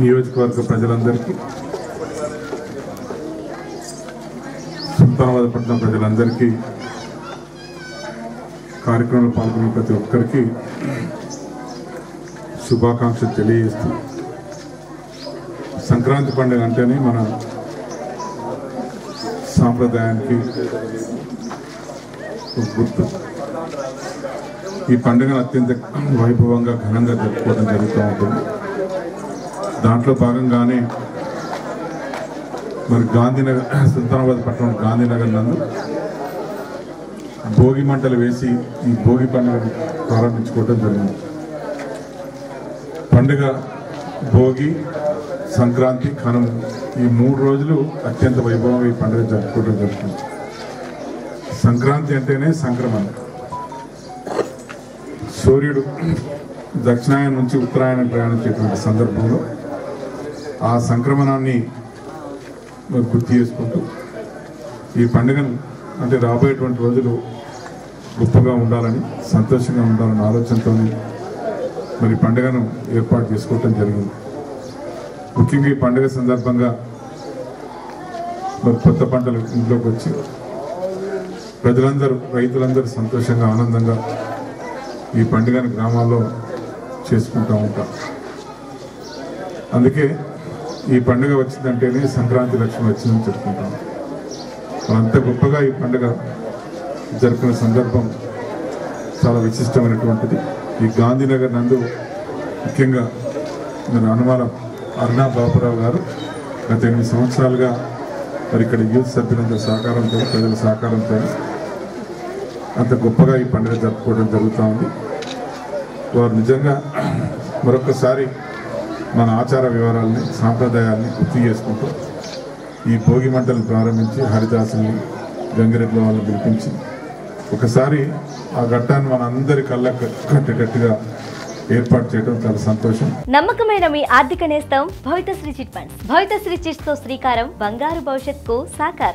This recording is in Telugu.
నియోజకవర్గ ప్రజలందరికీ సుల్తానాబాద్పట్నం ప్రజలందరికీ కార్యక్రమంలో పాల్గొన్న ప్రతి ఒక్కరికి శుభాకాంక్షలు తెలియజేస్తూ సంక్రాంతి పండుగ అంటేనే మన సాంప్రదాయానికి గుర్తు. ఈ పండుగను అత్యంత వైభవంగా ఘనంగా జరుపుకోవడం జరుగుతూ ఉంటుంది. దాంట్లో భాగంగానే మరి గాంధీనగర్ సుల్తానాబాద్ పట్టణం గాంధీనగర్ నందు భోగి మంటలు వేసి ఈ భోగి పండుగను ప్రారంభించుకోవడం జరిగింది. పండుగ భోగి సంక్రాంతి కనుమ ఈ మూడు రోజులు అత్యంత వైభవం ఈ పండుగ జరుపుకోవడం జరుగుతుంది. సంక్రాంతి అంటేనే సంక్రమణ. సూర్యుడు దక్షిణాయనం నుంచి ఉత్తరాయణం ప్రయాణించేటువంటి సందర్భంలో ఆ సంక్రమణాన్ని మరి గుర్తు చేసుకుంటూ ఈ పండుగను అంటే రాబోయేటువంటి రోజులు గొప్పగా ఉండాలని సంతోషంగా ఉండాలని ఆలోచనతో మరి పండుగను ఏర్పాటు చేసుకోవటం జరిగింది. ముఖ్యంగా ఈ పండుగ సందర్భంగా మరి కొత్త పంటలు ఇంట్లోకి వచ్చి ప్రజలందరూ రైతులందరూ సంతోషంగా ఆనందంగా ఈ పండుగను గ్రామాల్లో చేసుకుంటూ ఉంటాం అందుకే ఈ పండుగ వచ్చిందంటేనే సంక్రాంతి లక్ష్మి వచ్చిందని చెప్పుకుంటాం. అంత గొప్పగా ఈ పండుగ జరుపుకునే సందర్భం చాలా విశిష్టమైనటువంటిది. ఈ గాంధీనగర్ నందు ముఖ్యంగా మరి అనుమానం అరుణా బాపురావు గారు గత ఎనిమిది సంవత్సరాలుగా మరి ఇక్కడ యూత్ సభ్యులందరి సహకారంతో ప్రజల సహకారంతో అంత గొప్పగా ఈ పండుగ జరుపుకోవడం జరుగుతూ ఉంది. వారు నిజంగా మరొకసారి మన ఆచార వివరాలని సాంప్రదాయాల్ని గుర్తు చేసుకుంటూ ఈ భోగి మంటలు ప్రారంభించి హరిదాసుల్ని గంగిరెడ్ల వాళ్ళని పిలిపించి ఒకసారి ఆ ఘట్టాన్ని మన కళ్ళ కళ్ళకు కట్టేటట్టుగా ఏర్పాటు చేయడం చాలా సంతోషం. నమ్మకమైన మీ ఆర్థిక నేస్తం భవితశ్రీ చిట్ ఫండ్స్ భవితశ్రీ చిట్స్తో శ్రీకారం బంగారు భవిష్యత్కు సాకారం.